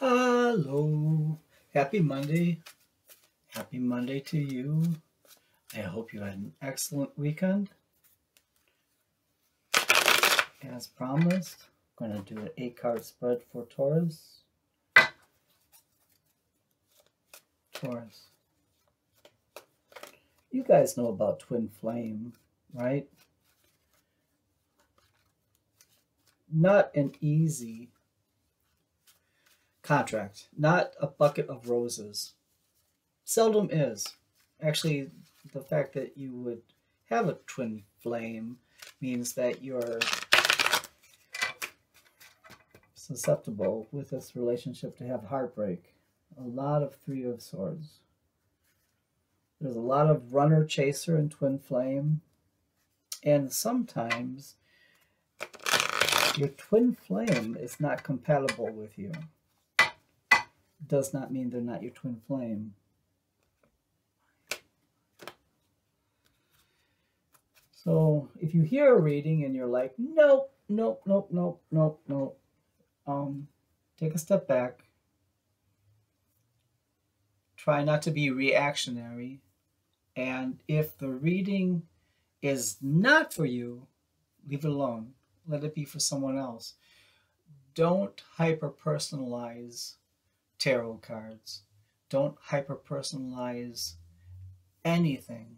Hello. Happy Monday. Happy Monday to you. I hope you had an excellent weekend. As promised, I'm going to do an eight card spread for Taurus. Taurus. You guys know about Twin Flame, right? Not an easy contract, not a bucket of roses. Seldom is. Actually, the fact that you would have a twin flame means that you're susceptible with this relationship to have heartbreak. A lot of Three of Swords. There's a lot of runner chaser and twin flame. And sometimes your twin flame is not compatible with you does not mean they're not your twin flame. So if you hear a reading and you're like, nope, nope, nope, nope, nope, nope, um, take a step back. Try not to be reactionary. And if the reading is not for you, leave it alone. Let it be for someone else. Don't hyper personalize tarot cards. Don't hyper personalize anything.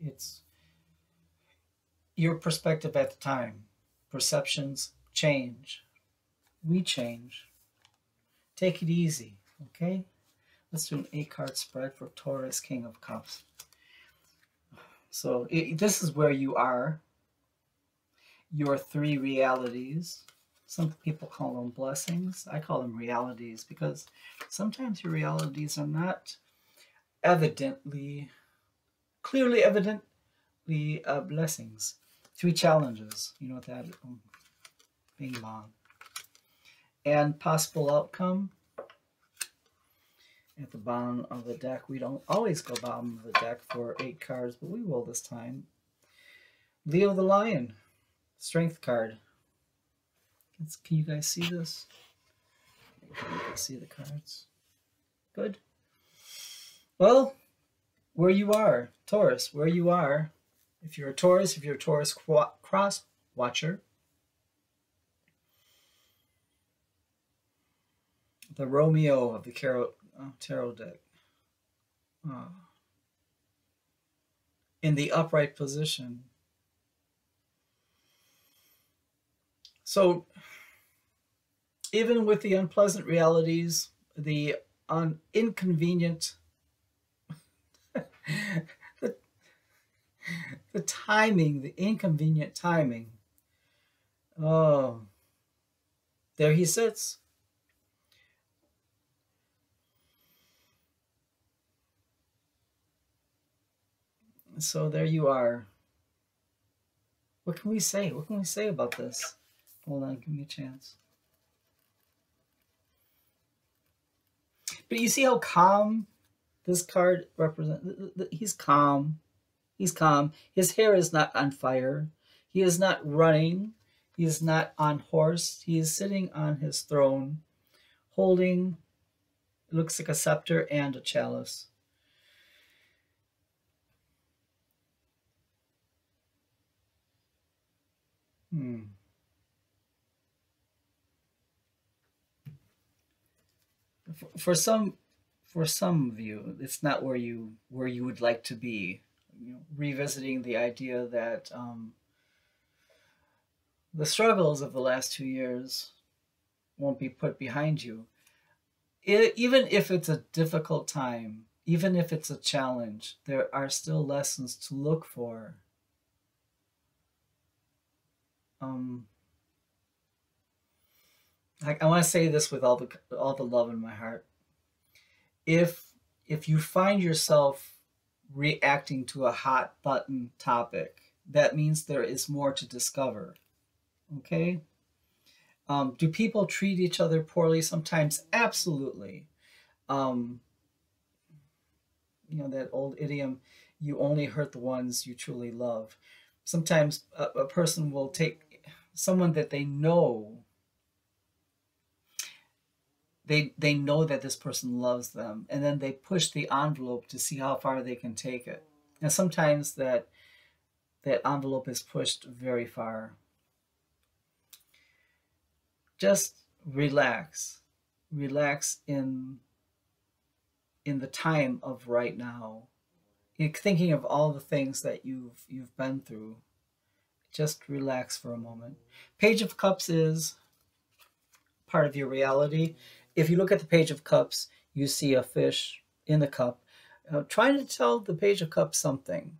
It's your perspective at the time. Perceptions change. We change. Take it easy, okay? Let's do an eight card spread for Taurus, King of Cups. So it, this is where you are. Your three realities some people call them blessings. I call them realities because sometimes your realities are not evidently, clearly evidently uh, blessings. Three challenges. You know that um, being long. And possible outcome. At the bottom of the deck, we don't always go bottom of the deck for eight cards, but we will this time. Leo the Lion, strength card. Can you guys see this? You see the cards? Good. Well, where you are, Taurus, where you are, if you're a Taurus, if you're a Taurus cross watcher, the Romeo of the tarot, uh, tarot deck. Uh, in the upright position. So even with the unpleasant realities, the un- inconvenient, the, the timing, the inconvenient timing. Oh, there he sits. So there you are. What can we say? What can we say about this? Hold on, give me a chance. But you see how calm this card represents? He's calm. He's calm. His hair is not on fire. He is not running. He is not on horse. He is sitting on his throne, holding, looks like a scepter and a chalice. Hmm. For some for some of you it's not where you where you would like to be. You know, revisiting the idea that um, the struggles of the last two years won't be put behind you. It, even if it's a difficult time even if it's a challenge there are still lessons to look for. Um, I, I want to say this with all the all the love in my heart. If if you find yourself reacting to a hot button topic, that means there is more to discover. Okay? Um, do people treat each other poorly sometimes? Absolutely. Um, you know, that old idiom, you only hurt the ones you truly love. Sometimes a, a person will take someone that they know they they know that this person loves them and then they push the envelope to see how far they can take it. And sometimes that that envelope is pushed very far. Just relax. Relax in in the time of right now. Thinking of all the things that you've you've been through. Just relax for a moment. Page of cups is part of your reality if you look at the Page of Cups, you see a fish in the cup uh, trying to tell the Page of Cups something.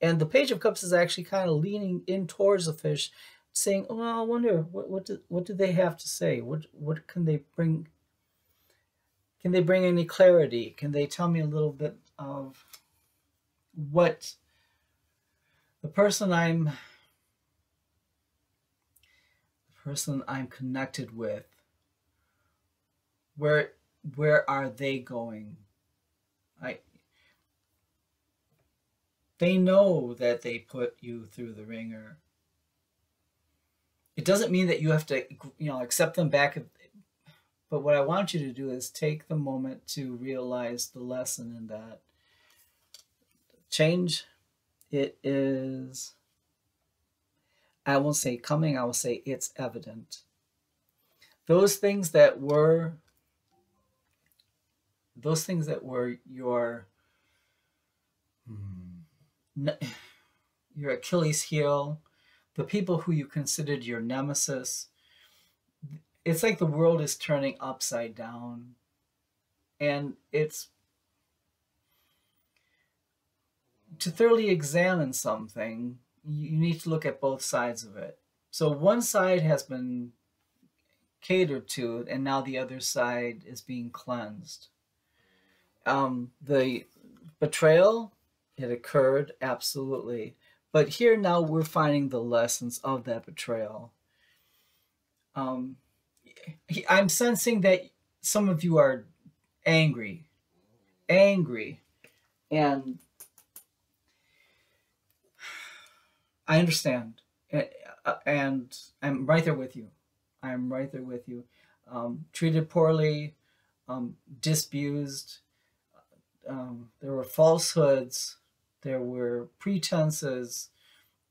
And the Page of Cups is actually kind of leaning in towards the fish, saying, "Oh, I wonder what what do, what do they have to say? What what can they bring? Can they bring any clarity? Can they tell me a little bit of what the person I'm the person I'm connected with where where are they going? I they know that they put you through the wringer. It doesn't mean that you have to you know accept them back but what i want you to do is take the moment to realize the lesson in that. Change it is i won't say coming i will say it's evident. Those things that were those things that were your hmm, your Achilles heel, the people who you considered your nemesis, it's like the world is turning upside down. And it's to thoroughly examine something, you need to look at both sides of it. So one side has been catered to, and now the other side is being cleansed. Um, the betrayal, it occurred, absolutely. But here now we're finding the lessons of that betrayal. Um, I'm sensing that some of you are angry, angry, and I understand, and I'm right there with you. I'm right there with you. Um, treated poorly, um, disabused, um, there were falsehoods, there were pretenses,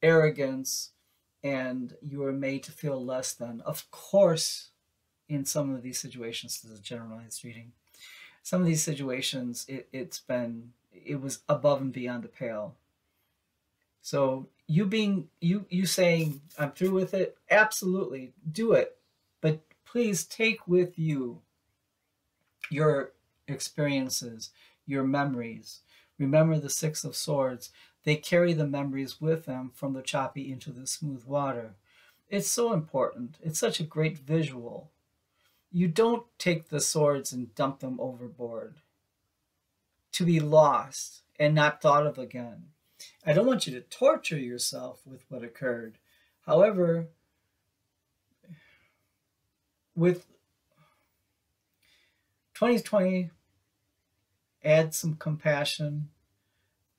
arrogance, and you were made to feel less than. Of course, in some of these situations, this is generalized reading. Some of these situations, it, it's been, it was above and beyond the pale. So you being, you, you saying, I'm through with it, absolutely, do it. But please take with you your experiences, your memories. Remember the Six of Swords. They carry the memories with them from the choppy into the smooth water. It's so important. It's such a great visual. You don't take the swords and dump them overboard to be lost and not thought of again. I don't want you to torture yourself with what occurred. However, with 2020 add some compassion,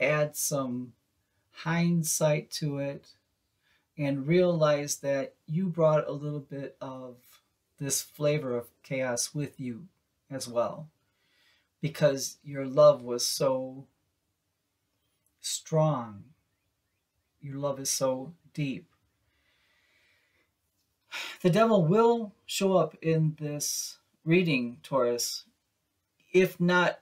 add some hindsight to it, and realize that you brought a little bit of this flavor of chaos with you as well because your love was so strong. Your love is so deep. The devil will show up in this reading, Taurus, if not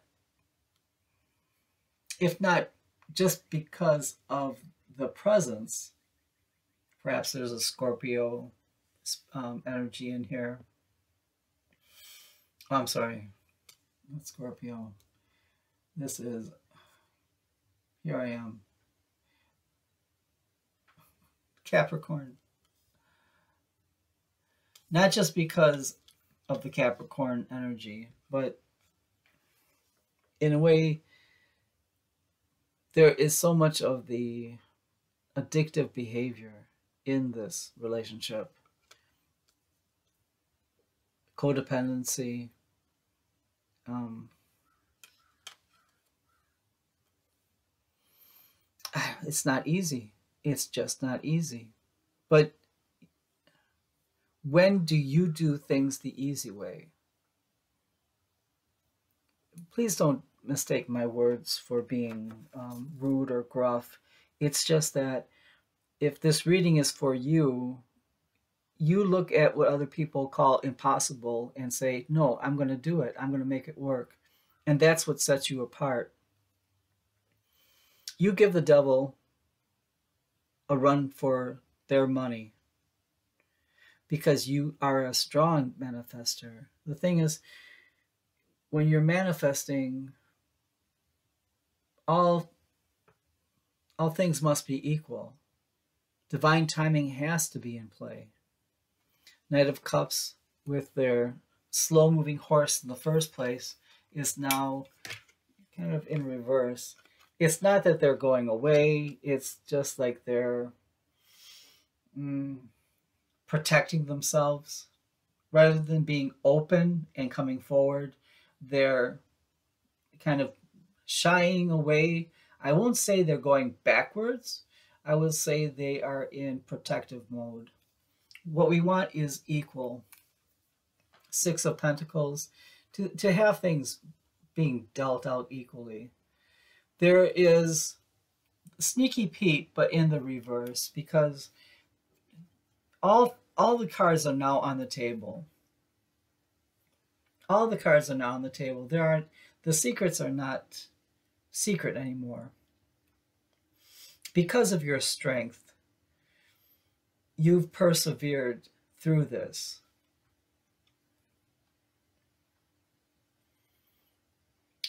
if not just because of the presence, perhaps there's a Scorpio um, energy in here. I'm sorry, not Scorpio. This is, here I am, Capricorn. Not just because of the Capricorn energy, but in a way, there is so much of the addictive behavior in this relationship. Codependency um, it's not easy. It's just not easy. But when do you do things the easy way? Please don't mistake my words for being um, rude or gruff. It's just that if this reading is for you, you look at what other people call impossible and say, No, I'm going to do it. I'm going to make it work. And that's what sets you apart. You give the devil a run for their money because you are a strong manifester. The thing is, when you're manifesting, all all things must be equal. Divine timing has to be in play. Knight of Cups with their slow moving horse in the first place is now kind of in reverse. It's not that they're going away, it's just like they're mm, protecting themselves. Rather than being open and coming forward, they're kind of shying away. I won't say they're going backwards. I will say they are in protective mode. What we want is equal. Six of Pentacles, to, to have things being dealt out equally. There is Sneaky Pete, but in the reverse, because all all the cards are now on the table. All the cards are now on the table. There aren't the secrets are not secret anymore. Because of your strength, you've persevered through this.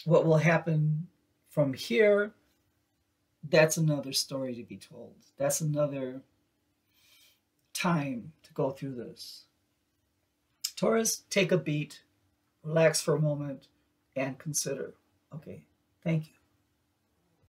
What will happen from here, that's another story to be told. That's another time to go through this. Taurus, take a beat, relax for a moment, and consider. Okay, thank you.